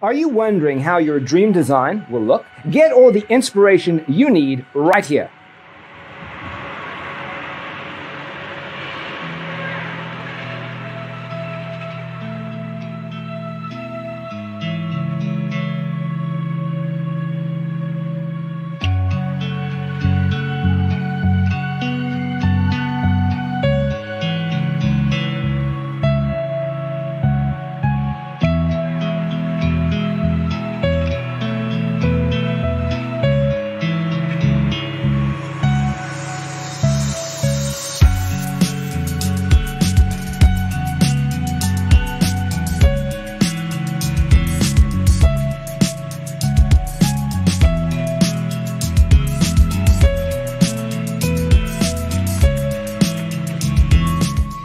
Are you wondering how your dream design will look? Get all the inspiration you need right here.